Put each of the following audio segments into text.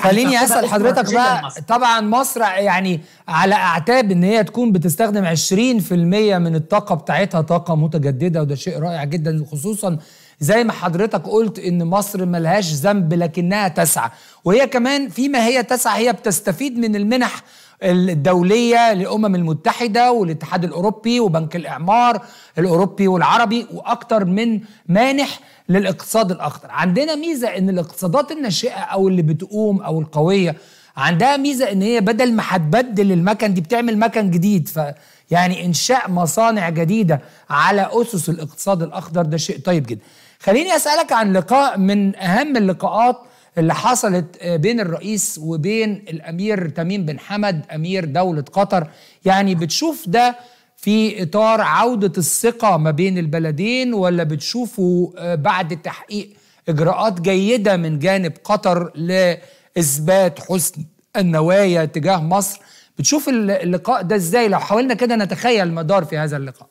خليني تاخدها أسأل حضرتك بقى. طبعا مصر يعني على أعتاب إن هي تكون بتستخدم 20% من الطاقة بتاعتها طاقة متجددة وده شيء رائع جدا خصوصا زي ما حضرتك قلت إن مصر ملهاش ذنب لكنها تسعى. وهي كمان فيما هي تسعى هي بتستفيد من المنح الدولية للامم المتحدة والاتحاد الأوروبي وبنك الإعمار الأوروبي والعربي وأكتر من مانح للاقتصاد الأخضر. عندنا ميزة إن الاقتصادات الناشئة أو اللي بتقوم أو القوية عندها ميزة إن هي بدل ما هتبدل المكن دي بتعمل مكن جديد. ف يعني إنشاء مصانع جديدة على أسس الاقتصاد الأخضر ده شيء طيب جدا. خليني أسألك عن لقاء من أهم اللقاءات اللي حصلت بين الرئيس وبين الأمير تميم بن حمد أمير دولة قطر. يعني بتشوف ده في إطار عودة الثقة ما بين البلدين ولا بتشوفوا بعد تحقيق إجراءات جيدة من جانب قطر لإثبات حسن النوايا تجاه مصر؟ بتشوف اللقاء ده إزاي؟ لو حاولنا كده نتخيل المدار في هذا اللقاء.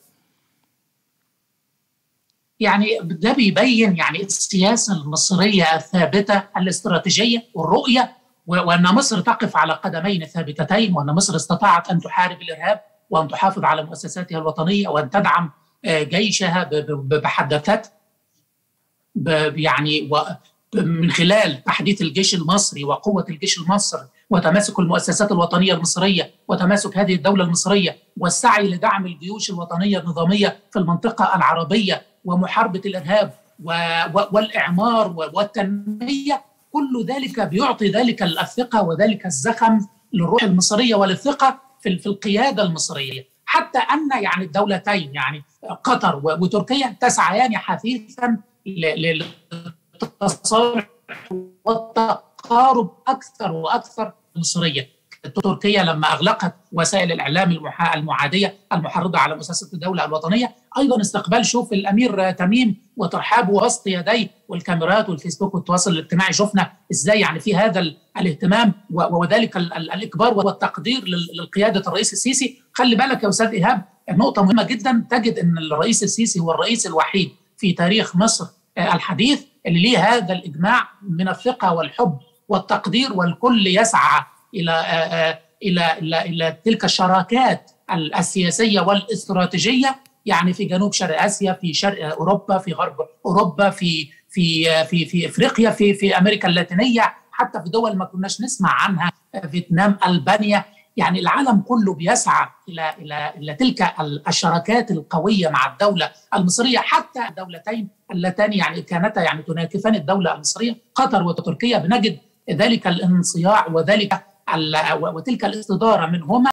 يعني ده بيبين يعني السياسة المصرية الثابتة الاستراتيجية والرؤية وأن مصر تقف على قدمين ثابتتين وأن مصر استطاعت أن تحارب الإرهاب وأن تحافظ على مؤسساتها الوطنية وأن تدعم جيشها بحدثات يعني من خلال تحديث الجيش المصري وقوة الجيش المصري وتماسك المؤسسات الوطنية المصرية وتماسك هذه الدولة المصرية والسعي لدعم الجيوش الوطنية النظامية في المنطقة العربية ومحاربة الإرهاب والإعمار والتنمية كل ذلك بيعطي ذلك الثقة وذلك الزخم للروح المصرية وللثقة في القيادة المصرية. حتى أن يعني الدولتين يعني قطر وتركيا تسعيان حثيثا للتصالح والتقارب أكثر وأكثر مصريه تركيا لما أغلقت وسائل الإعلام المعادية المحرضة على مؤسسة الدولة الوطنية أيضا استقبال شوف الأمير تميم وترحابه وسط يديه والكاميرات والفيسبوك والتواصل الاجتماعي. شفنا إزاي يعني في هذا الاهتمام وذلك الإكبار والتقدير للقيادة الرئيس السيسي. خلي بالك يا أستاذ إيهاب نقطه مهمة جدا تجد إن الرئيس السيسي هو الرئيس الوحيد في تاريخ مصر الحديث اللي ليه هذا الإجماع من الثقة والحب والتقدير والكل يسعى إلى إلى إلى إلى تلك الشراكات السياسيه والإستراتيجية يعني في جنوب شرق آسيا في شرق أوروبا في غرب أوروبا في في في في إفريقيا في في أمريكا اللاتينية حتى في دول ما كناش نسمع عنها فيتنام ألبانيا. يعني العالم كله بيسعى إلى إلى إلى تلك الشراكات القوية مع الدولة المصرية حتى الدولتين اللتان يعني كانتا يعني تناكفان الدولة المصرية قطر وتركيا بنجد ذلك الانصياع وذلك وتلك الاستدارة منهما